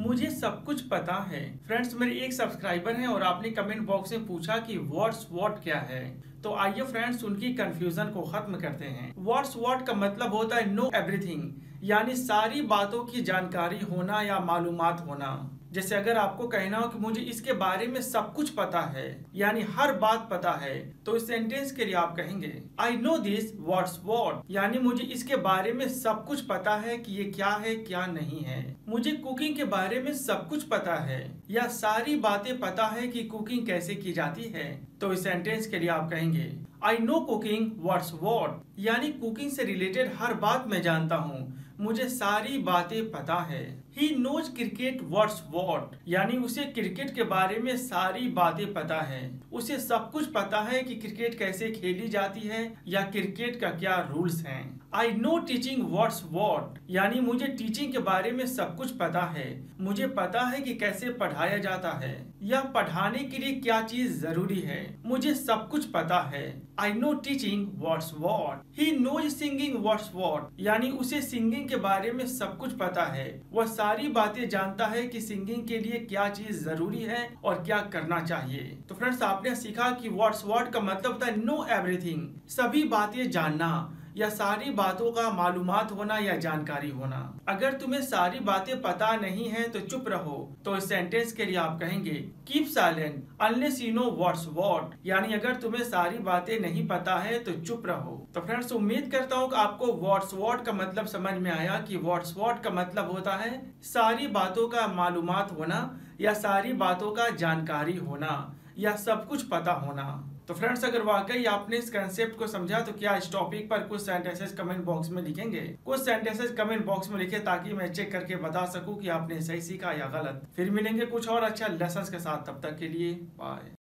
मुझे सब कुछ पता है। फ्रेंड्स मेरे एक सब्सक्राइबर हैं और आपने कमेंट बॉक्स में पूछा कि व्हाट्स व्हाट क्या है। तो आइए फ्रेंड्स उनकी कंफ्यूजन को खत्म करते हैं। व्हाट्स व्हाट का मतलब होता है नो एवरीथिंग यानी सारी बातों की जानकारी होना या मालूमात होना। जैसे अगर आपको कहना हो कि मुझे इसके बारे में सब कुछ पता है, यानी हर बात पता है तो इस सेंटेंस के लिए आप कहेंगे I know this what's what यानी मुझे इसके बारे में सब कुछ पता है कि ये क्या है, क्या नहीं है। मुझे कुकिंग के बारे में सब कुछ पता है, या सारी बातें पता है कि कुकिंग कैसे की जाती है। तो इस सेंटेंस के लिए आप कहेंगे I know cooking what's what यानी कुकिंग से रिलेटेड हर बात मैं जानता हूँ। मुझे सारी बातें पता है। He knows cricket words what यानी उसे क्रिकेट के बारे में सारी बातें पता है। उसे सब कुछ पता है कि क्रिकेट कैसे खेली जाती है या क्रिकेट का क्या रूल्स हैं। I know teaching words what यानी मुझे टीचिंग के बारे में सब कुछ पता है। मुझे पता है कि कैसे पढ़ाया जाता है। या पढ़ाने के लिए क्या चीज़ ज़रूरी है? मुझे सब कुछ पता है। I know teaching words what he knows singing words what यानी उसे सिंगिंग के बारे में सब कुछ पता है। वह सारी बातें जानता है कि सिंगिंग के लिए क्या चीज़ ज़रूरी है और क्या करना चाहिए। तो फ्रेंड्स, आपने सीखा कि व्हाट्स व्हाट का मतलब है नो एवरीथिंग सभी बातें जानना। या सारी बातों का मालूमात होना या जानकारी होना। अगर तुम्हें सारी बातें पता नहीं है तो चुप रहो। तो इस सेंटेंस के लिए आप कहेंगे keep silent unless you know what's what यानी अगर तुम्हें सारी बातें नहीं पता है तो चुप रहो। तो फ्रेंड्स उम्मीद करता हूँ आपको व्हाट्स व्हाट का मतलब समझ में आया कि व्हाट्स व्हाट का मतलब होता है सारी बातों का मालूमात होना या सारी बातों का जानकारी होना। या सब कुछ पता होना। तो फ्रेंड्स अगर वाकई आपने इस कंसेप्ट को समझा तो क्या इस टॉपिक पर कुछ सेंटेंसेस कमेंट बॉक्स में लिखेंगे? कुछ सेंटेंसेस कमेंट बॉक्स में लिखे ताकि मैं चेक करके बता सकूँ कि आपने सही सीखा या गलत। फिर मिलेंगे कुछ और अच्छा लेसन के साथ। तब तक के लिए बाय